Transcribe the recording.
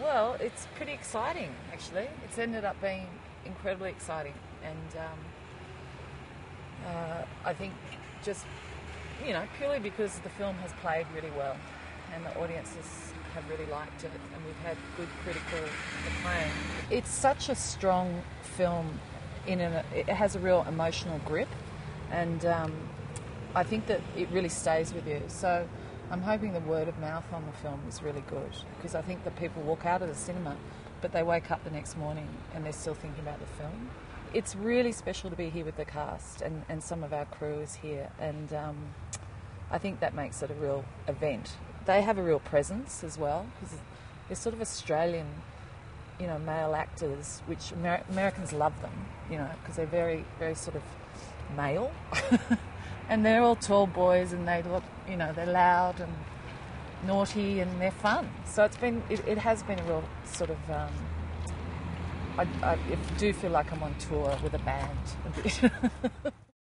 Well, it's pretty exciting, actually. It's ended up being incredibly exciting, and um, uh, I think just you know purely because the film has played really well, and the audiences have really liked it, and we've had good critical acclaim. It's such a strong film. In an, it has a real emotional grip, and um, I think that it really stays with you. So I'm hoping the word of mouth on the film is really good because I think that people walk out of the cinema, but they wake up the next morning and they're still thinking about the film. It's really special to be here with the cast, and, and some of our crew is here, and um, I think that makes it a real event. They have a real presence as well because they're sort of Australian, you know, male actors, which Amer- Americans love them, you know, because they're very, very sort of male. and they're all tall boys and they look, you know, they're loud and naughty and they're fun. So it's been, it, it has been a real sort of, um, I, I do feel like I'm on tour with a band.